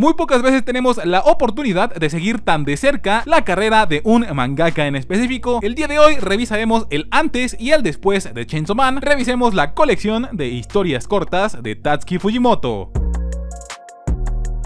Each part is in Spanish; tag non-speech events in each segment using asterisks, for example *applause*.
Muy pocas veces tenemos la oportunidad de seguir tan de cerca la carrera de un mangaka en específico. El día de hoy revisaremos el antes y el después de Chainsaw Man, revisemos la colección de historias cortas de Tatsuki Fujimoto.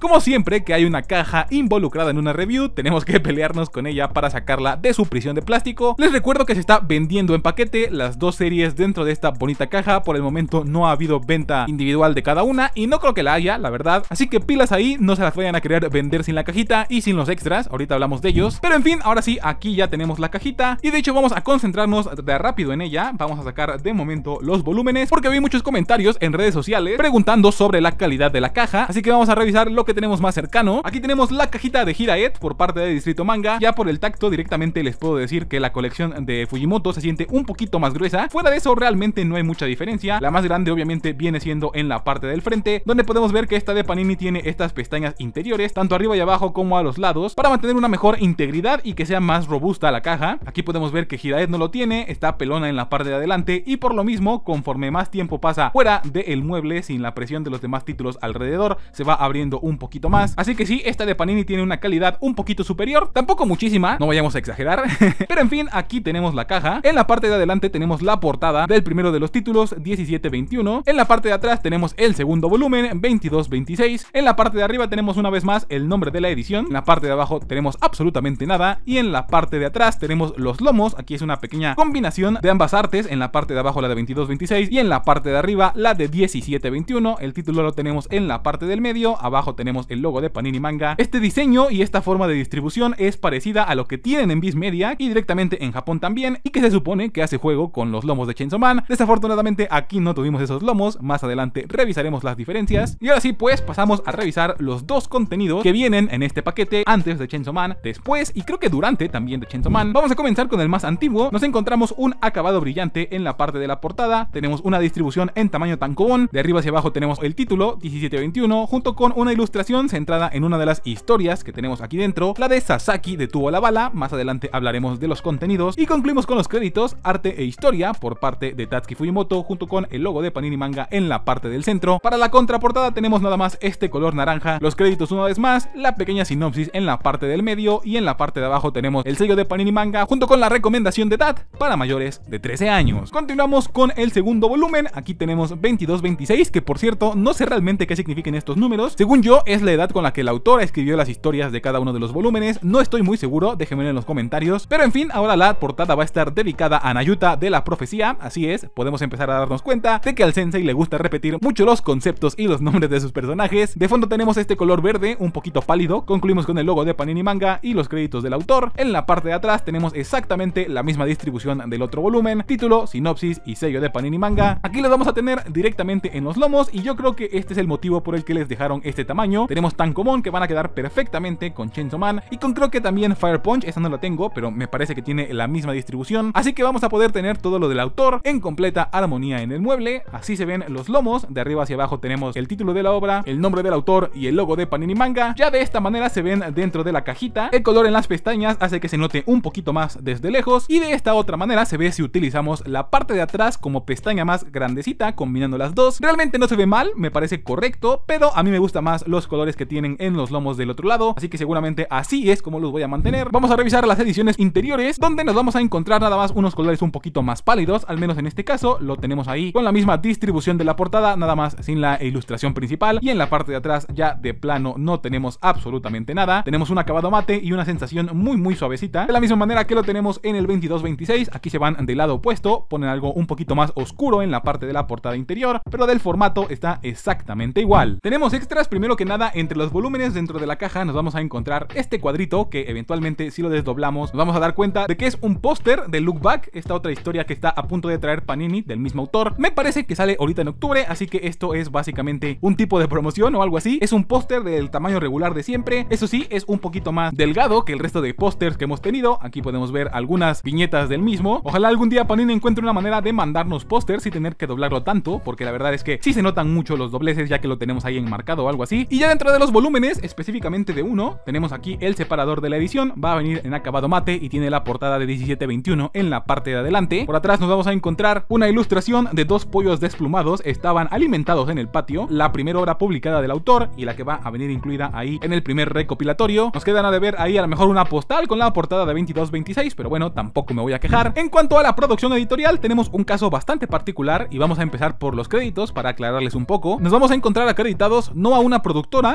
Como siempre que hay una caja involucrada en una review, tenemos que pelearnos con ella para sacarla de su prisión de plástico. Les recuerdo que se está vendiendo en paquete las dos series dentro de esta bonita caja. Por el momento no ha habido venta individual de cada una y no creo que la haya, la verdad. Así que pilas ahí, no se las vayan a querer vender sin la cajita y sin los extras. Ahorita hablamos de ellos. Pero en fin, ahora sí, aquí ya tenemos la cajita y de hecho vamos a concentrarnos de rápido en ella. Vamos a sacar de momento los volúmenes porque vi muchos comentarios en redes sociales preguntando sobre la calidad de la caja. Así que vamos a revisar lo que tenemos más cercano. Aquí tenemos la cajita de Hiraet por parte de Distrito Manga. Ya por el tacto directamente les puedo decir que la colección de Fujimoto se siente un poquito más gruesa. Fuera de eso realmente no hay mucha diferencia. La más grande obviamente viene siendo en la parte del frente, donde podemos ver que esta de Panini tiene estas pestañas interiores, tanto arriba y abajo como a los lados, para mantener una mejor integridad y que sea más robusta la caja. Aquí podemos ver que Hiraet no lo tiene, está pelona en la parte de adelante y por lo mismo, conforme más tiempo pasa fuera del mueble sin la presión de los demás títulos alrededor, se va abriendo un poquito más. Así que sí, esta de Panini tiene una calidad un poquito superior, tampoco muchísima, no vayamos a exagerar. *laughs* Pero en fin, aquí tenemos la caja. En la parte de adelante tenemos la portada del primero de los títulos, 17-21. En la parte de atrás tenemos el segundo volumen, 22-26. En la parte de arriba tenemos una vez más el nombre de la edición. En la parte de abajo tenemos absolutamente nada. Y en la parte de atrás tenemos los lomos. Aquí es una pequeña combinación de ambas artes. En la parte de abajo la de 22-26 y en la parte de arriba la de 17-21. El título lo tenemos en la parte del medio. Abajo tenemos el logo de Panini Manga. Este diseño y esta forma de distribución es parecida a lo que tienen en Viz Media y directamente en Japón también y que se supone que hace juego con los lomos de Chainsaw Man. Desafortunadamente aquí no tuvimos esos lomos, más adelante revisaremos las diferencias. Y ahora sí pues pasamos a revisar los dos contenidos que vienen en este paquete antes de Chainsaw Man, después y creo que durante también de Chainsaw Man. Vamos a comenzar con el más antiguo. Nos encontramos un acabado brillante en la parte de la portada, tenemos una distribución en tamaño tankobon, de arriba hacia abajo tenemos el título 1721 junto con una ilustración centrada en una de las historias que tenemos aquí dentro, la de Sasaki detuvo la bala, más adelante hablaremos de los contenidos y concluimos con los créditos, arte e historia por parte de Tatsuki Fujimoto junto con el logo de Panini Manga en la parte del centro. Para la contraportada tenemos nada más este color naranja, los créditos una vez más, la pequeña sinopsis en la parte del medio y en la parte de abajo tenemos el sello de Panini Manga junto con la recomendación de TAT para mayores de 13 años. Continuamos con el segundo volumen, aquí tenemos 22-26 que por cierto no sé realmente qué significan estos números, según yo es la edad con la que el autor escribió las historias de cada uno de los volúmenes, no estoy muy seguro, déjenme en los comentarios, pero en fin, ahora la portada va a estar dedicada a Nayuta de la profecía, así es, podemos empezar a darnos cuenta de que al sensei le gusta repetir mucho los conceptos y los nombres de sus personajes, de fondo tenemos este color verde, un poquito pálido, concluimos con el logo de Panini Manga y los créditos del autor, en la parte de atrás tenemos exactamente la misma distribución del otro volumen, título, sinopsis y sello de Panini Manga, aquí los vamos a tener directamente en los lomos y yo creo que este es el motivo por el que les dejaron este tamaño, tenemos tan común que van a quedar perfectamente con Chainsaw Man y con creo que también Fire Punch, esa no la tengo, pero me parece que tiene la misma distribución, así que vamos a poder tener todo lo del autor en completa armonía en el mueble, así se ven los lomos, de arriba hacia abajo tenemos el título de la obra, el nombre del autor y el logo de Panini Manga, ya de esta manera se ven dentro de la cajita, el color en las pestañas hace que se note un poquito más desde lejos y de esta otra manera se ve si utilizamos la parte de atrás como pestaña más grandecita combinando las dos, realmente no se ve mal, me parece correcto, pero a mí me gusta más los colores que tienen en los lomos del otro lado, así que seguramente así es como los voy a mantener. Vamos a revisar las ediciones interiores, donde nos vamos a encontrar nada más unos colores un poquito más pálidos, al menos en este caso, lo tenemos ahí con la misma distribución de la portada, nada más sin la ilustración principal, y en la parte de atrás ya de plano no tenemos absolutamente nada, tenemos un acabado mate y una sensación muy muy suavecita, de la misma manera que lo tenemos en el 22-26, aquí se van del lado opuesto, ponen algo un poquito más oscuro en la parte de la portada interior, pero del formato está exactamente igual. Tenemos extras primero que nada entre los volúmenes dentro de la caja nos vamos a encontrar este cuadrito que eventualmente si lo desdoblamos nos vamos a dar cuenta de que es un póster de Look Back, esta otra historia que está a punto de traer Panini del mismo autor. Me parece que sale ahorita en octubre, así que esto es básicamente un tipo de promoción o algo así. Es un póster del tamaño regular de siempre, eso sí, es un poquito más delgado que el resto de pósters que hemos tenido. Aquí podemos ver algunas viñetas del mismo. Ojalá algún día Panini encuentre una manera de mandarnos pósters sin tener que doblarlo tanto, porque la verdad es que sí se notan mucho los dobleces ya que lo tenemos ahí enmarcado o algo así. Y dentro de los volúmenes, específicamente de uno, tenemos aquí el separador de la edición, va a venir en acabado mate y tiene la portada de 1721 en la parte de adelante. Por atrás nos vamos a encontrar una ilustración de dos pollos desplumados, estaban alimentados en el patio, la primera obra publicada del autor y la que va a venir incluida ahí en el primer recopilatorio. Nos quedan a deber ahí a lo mejor una postal con la portada de 2226, pero bueno, tampoco me voy a quejar. En cuanto a la producción editorial, tenemos un caso bastante particular y vamos a empezar por los créditos para aclararles un poco. Nos vamos a encontrar acreditados no a una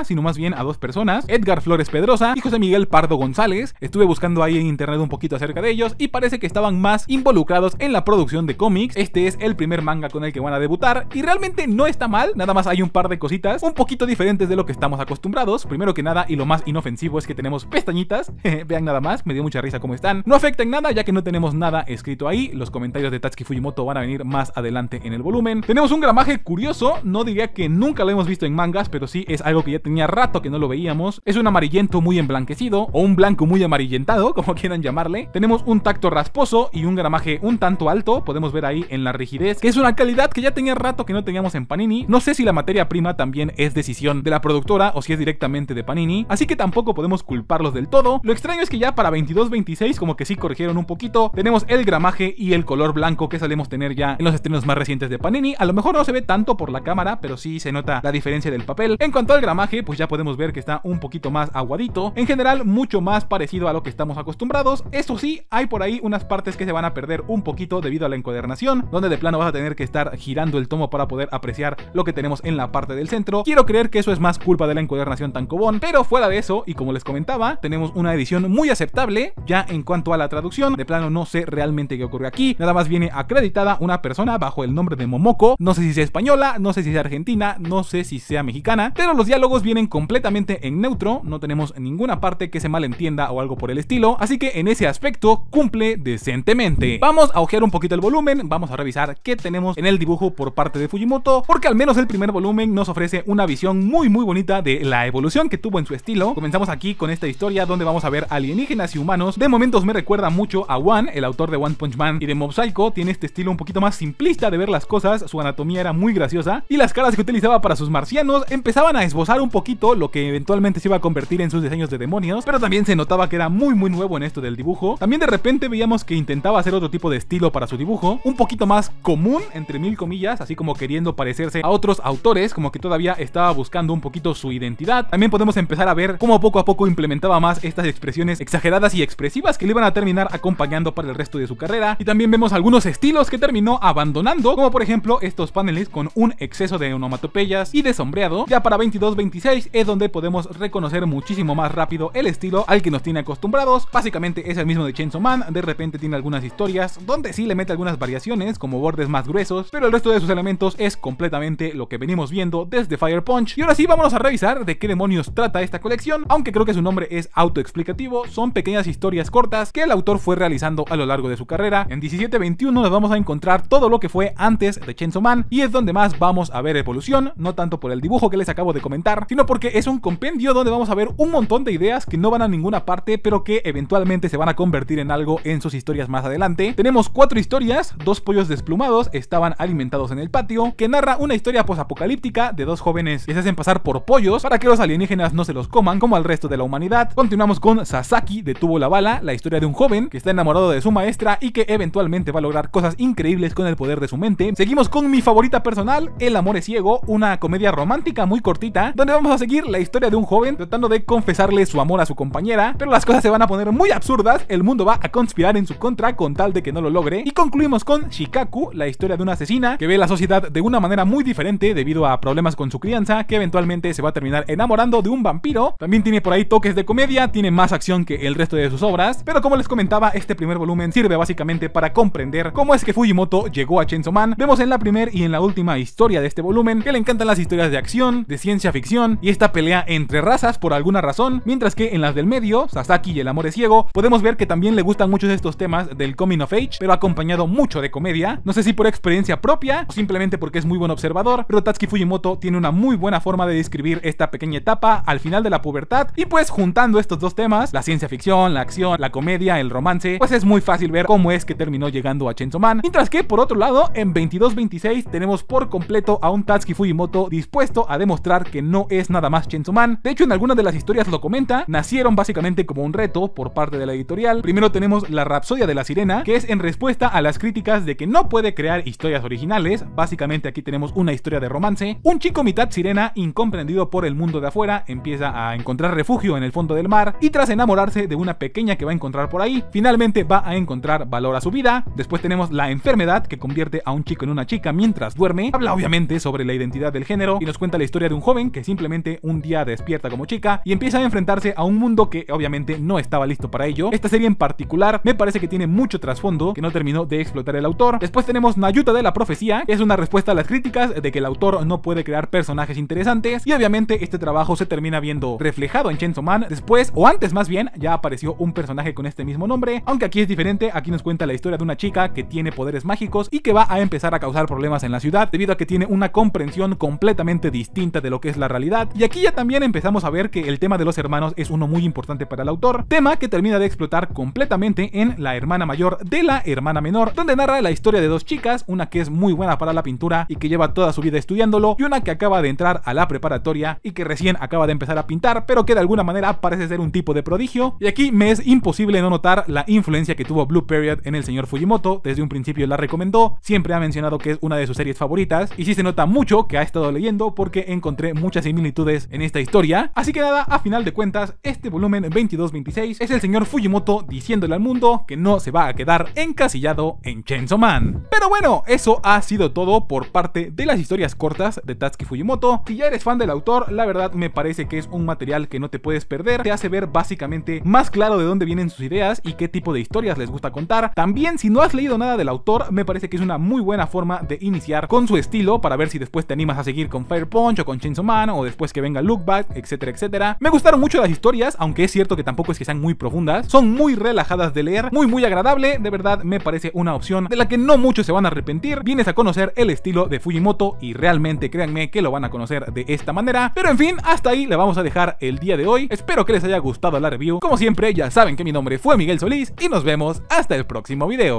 sino más bien a dos personas, Edgar Flores Pedrosa y José Miguel Pardo González. Estuve buscando ahí en internet un poquito acerca de ellos y parece que estaban más involucrados en la producción de cómics. Este es el primer manga con el que van a debutar y realmente no está mal, nada más hay un par de cositas un poquito diferentes de lo que estamos acostumbrados. Primero que nada y lo más inofensivo es que tenemos pestañitas, *laughs* vean nada más, me dio mucha risa cómo están. No afecta en nada ya que no tenemos nada escrito ahí, los comentarios de Tatsuki Fujimoto van a venir más adelante en el volumen. Tenemos un gramaje curioso, no diría que nunca lo hemos visto en mangas, pero sí es que ya tenía rato que no lo veíamos. Es un amarillento muy emblanquecido o un blanco muy amarillentado, *laughs* como quieran llamarle. Tenemos un tacto rasposo y un gramaje un tanto alto, podemos ver ahí en la rigidez, que es una calidad que ya tenía rato que no teníamos en Panini. No sé si la materia prima también es decisión de la productora o si es directamente de Panini, así que tampoco podemos culparlos del todo. Lo extraño es que ya para 22-26 como que sí corrigieron un poquito. Tenemos el gramaje y el color blanco que solemos tener ya en los estrenos más recientes de Panini. A lo mejor no se ve tanto por la cámara, pero sí se nota la diferencia del papel. En cuanto al gramaje, pues ya podemos ver que está un poquito más aguadito. En general, mucho más parecido a lo que estamos acostumbrados. Eso sí, hay por ahí unas partes que se van a perder un poquito debido a la encuadernación, donde de plano vas a tener que estar girando el tomo para poder apreciar lo que tenemos en la parte del centro. Quiero creer que eso es más culpa de la encuadernación tan cobón, pero fuera de eso, y como les comentaba, tenemos una edición muy aceptable. Ya en cuanto a la traducción, de plano no sé realmente qué ocurrió aquí. Nada más viene acreditada una persona bajo el nombre de Momoko. No sé si sea española, no sé si sea argentina, no sé si sea mexicana, pero los diálogos vienen completamente en neutro. No tenemos ninguna parte que se malentienda o algo por el estilo. Así que en ese aspecto cumple decentemente. Vamos a ojear un poquito el volumen, vamos a revisar qué tenemos en el dibujo por parte de Fujimoto, porque al menos el primer volumen nos ofrece una visión muy muy bonita de la evolución que tuvo en su estilo. Comenzamos aquí con esta historia donde vamos a ver alienígenas y humanos. De momentos me recuerda mucho a One, el autor de One Punch Man y de Mob Psycho. Tiene este estilo un poquito más simplista de ver las cosas, su anatomía era muy graciosa y las caras que utilizaba para sus marcianos empezaban a esbozar un poquito lo que eventualmente se iba a convertir en sus diseños de demonios, pero también se notaba que era muy muy nuevo en esto del dibujo. También de repente veíamos que intentaba hacer otro tipo de estilo para su dibujo, un poquito más común entre mil comillas, así como queriendo parecerse a otros autores, como que todavía estaba buscando un poquito su identidad. También podemos empezar a ver cómo poco a poco implementaba más estas expresiones exageradas y expresivas que le iban a terminar acompañando para el resto de su carrera. Y también vemos algunos estilos que terminó abandonando, como por ejemplo estos paneles con un exceso de onomatopeyas y de sombreado. Ya para 22-26 es donde podemos reconocer muchísimo más rápido el estilo al que nos tiene acostumbrados. Básicamente es el mismo de Chainsaw Man, de repente tiene algunas historias donde sí le mete algunas variaciones, como bordes más gruesos, pero el resto de sus elementos es completamente lo que venimos viendo desde Fire Punch. Y ahora sí, vámonos a revisar de qué demonios trata esta colección, aunque creo que su nombre es autoexplicativo, son pequeñas historias cortas que el autor fue realizando a lo largo de su carrera. En 17-21 nos vamos a encontrar todo lo que fue antes de Chainsaw Man y es donde más vamos a ver evolución, no tanto por el dibujo que les acabo de comentar, sino porque es un compendio donde vamos a ver un montón de ideas que no van a ninguna parte, pero que eventualmente se van a convertir en algo en sus historias más adelante. Tenemos cuatro historias, dos pollos desplumados estaban alimentados en el patio, que narra una historia posapocalíptica de dos jóvenes que se hacen pasar por pollos para que los alienígenas no se los coman como al resto de la humanidad. Continuamos con Sasaki detuvo la bala, la historia de un joven que está enamorado de su maestra y que eventualmente va a lograr cosas increíbles con el poder de su mente. Seguimos con mi favorita personal, El amor es ciego, una comedia romántica muy cortita, donde vamos a seguir la historia de un joven tratando de confesarle su amor a su compañera, pero las cosas se van a poner muy absurdas, el mundo va a conspirar en su contra con tal de que no lo logre. Y concluimos con Shikaku, la historia de una asesina que ve la sociedad de una manera muy diferente debido a problemas con su crianza, que eventualmente se va a terminar enamorando de un vampiro. También tiene por ahí toques de comedia, tiene más acción que el resto de sus obras, pero como les comentaba, este primer volumen sirve básicamente para comprender cómo es que Fujimoto llegó a Chainsaw Man. Vemos en la primera y en la última historia de este volumen que le encantan las historias de acción, de ciencia ficción y esta pelea entre razas por alguna razón, mientras que en las del medio, Sasaki y el amor es ciego, podemos ver que también le gustan muchos estos temas del coming of age, pero acompañado mucho de comedia. No sé si por experiencia propia o simplemente porque es muy buen observador, pero Tatsuki Fujimoto tiene una muy buena forma de describir esta pequeña etapa al final de la pubertad y pues juntando estos dos temas, la ciencia ficción, la acción, la comedia, el romance, pues es muy fácil ver cómo es que terminó llegando a Chainsaw Man. Mientras que por otro lado, en 22-26 tenemos por completo a un Tatsuki Fujimoto dispuesto a demostrar que no es nada más Chainsaw Man. De hecho, en algunas de las historias lo comenta, nacieron básicamente como un reto por parte de la editorial. Primero tenemos la Rapsodia de la Sirena, que es en respuesta a las críticas de que no puede crear historias originales. Básicamente aquí tenemos una historia de romance. Un chico mitad sirena, incomprendido por el mundo de afuera, empieza a encontrar refugio en el fondo del mar y tras enamorarse de una pequeña que va a encontrar por ahí, finalmente va a encontrar valor a su vida. Después tenemos la enfermedad que convierte a un chico en una chica mientras duerme. Habla obviamente sobre la identidad del género y nos cuenta la historia de un joven que simplemente un día despierta como chica y empieza a enfrentarse a un mundo que obviamente no estaba listo para ello. Esta serie en particular me parece que tiene mucho trasfondo que no terminó de explotar el autor. Después tenemos Nayuta de la Profecía, que es una respuesta a las críticas de que el autor no puede crear personajes interesantes y obviamente este trabajo se termina viendo reflejado en Chainsaw Man. Después, o antes más bien, ya apareció un personaje con este mismo nombre, aunque aquí es diferente, aquí nos cuenta la historia de una chica que tiene poderes mágicos y que va a empezar a causar problemas en la ciudad debido a que tiene una comprensión completamente distinta de lo que es la realidad. Y aquí ya también empezamos a ver que el tema de los hermanos es uno muy importante para el autor, tema que termina de explotar completamente en La hermana mayor de la hermana menor, donde narra la historia de dos chicas, una que es muy buena para la pintura y que lleva toda su vida estudiándolo, y una que acaba de entrar a la preparatoria y que recién acaba de empezar a pintar, pero que de alguna manera parece ser un tipo de prodigio. Y aquí me es imposible no notar la influencia que tuvo Blue Period en el señor Fujimoto, desde un principio la recomendó, siempre ha mencionado que es una de sus series favoritas, y sí se nota mucho que ha estado leyendo porque encontré muchas similitudes en esta historia. Así que nada, a final de cuentas, este volumen 22-26 es el señor Fujimoto diciéndole al mundo que no se va a quedar encasillado en Chainsaw Man. Pero bueno, eso ha sido todo por parte de las historias cortas de Tatsuki Fujimoto. Si ya eres fan del autor, la verdad me parece que es un material que no te puedes perder, te hace ver básicamente más claro de dónde vienen sus ideas y qué tipo de historias les gusta contar. También si no has leído nada del autor, me parece que es una muy buena forma de iniciar con su estilo para ver si después te animas a seguir con Fire Punch o con Chainsaw Man o después que venga Look Back, etcétera, etcétera. Me gustaron mucho las historias, aunque es cierto que tampoco es que sean muy profundas, son muy relajadas de leer, muy muy agradable, de verdad me parece una opción de la que no muchos se van a arrepentir. Vienes a conocer el estilo de Fujimoto y realmente créanme que lo van a conocer de esta manera. Pero en fin, hasta ahí le vamos a dejar el día de hoy. Espero que les haya gustado la review. Como siempre, ya saben que mi nombre fue Miguel Solís y nos vemos hasta el próximo video.